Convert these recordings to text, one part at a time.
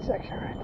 section right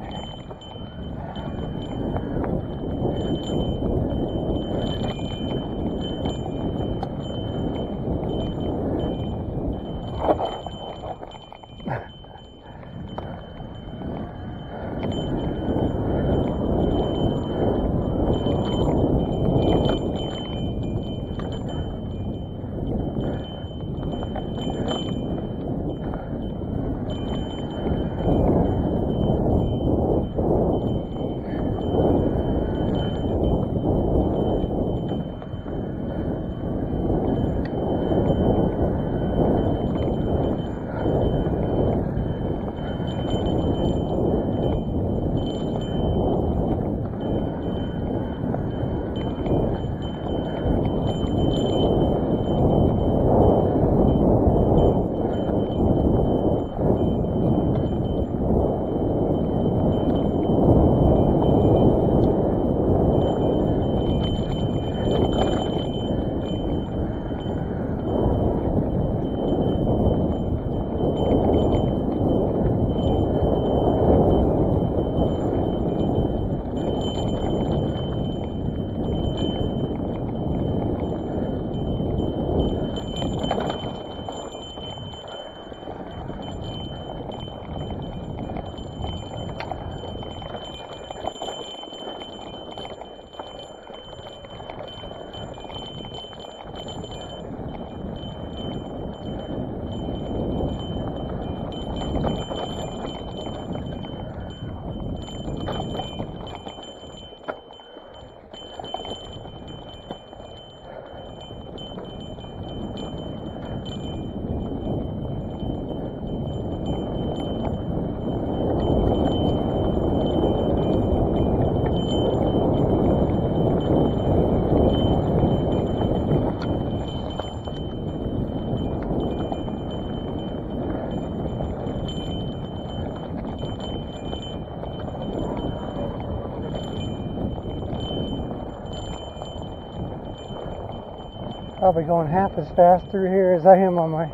Probably going half as fast through here as I am on my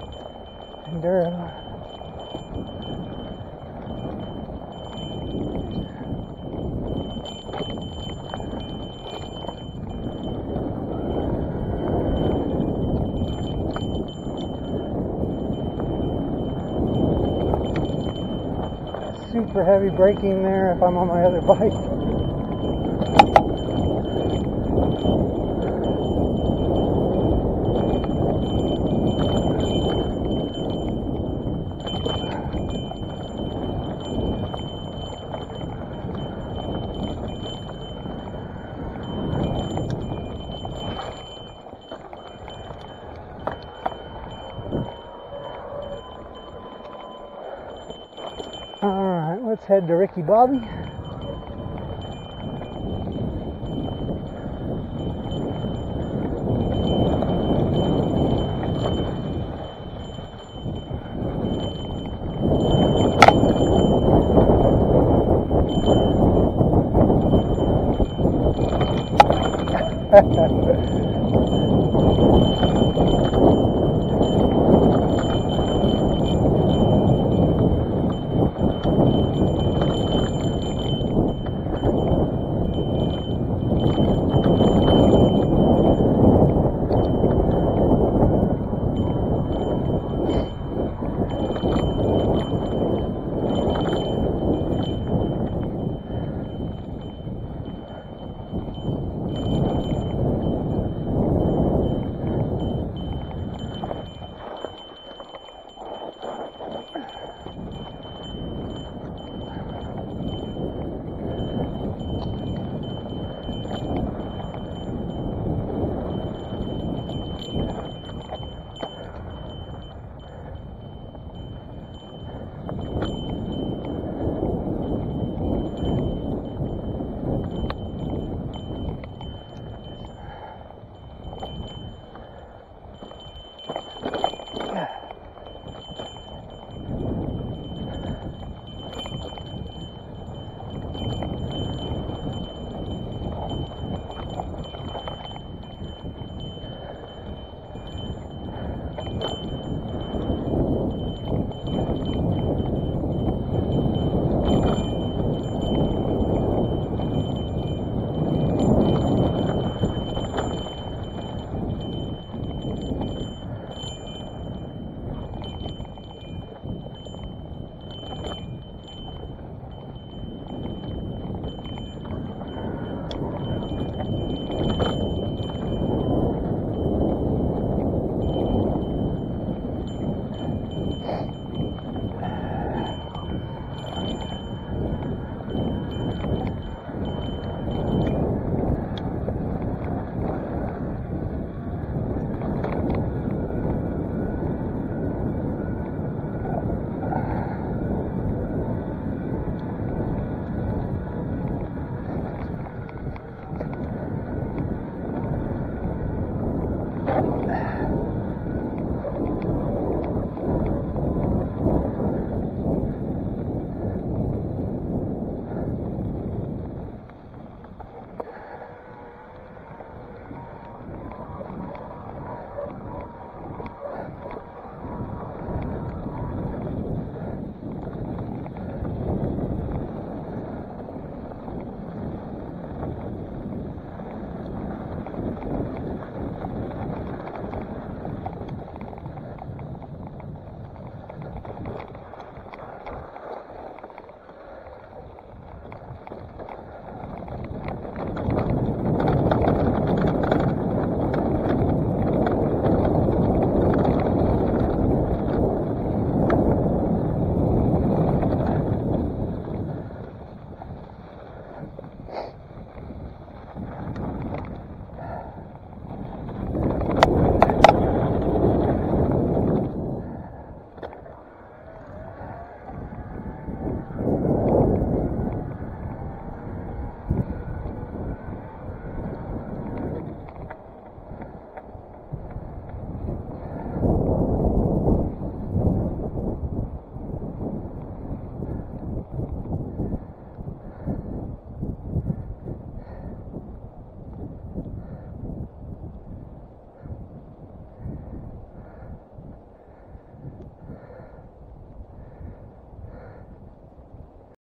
Enduro. Super heavy braking there if I'm on my other bike. head to Ricky Bobby. Ha ha ha.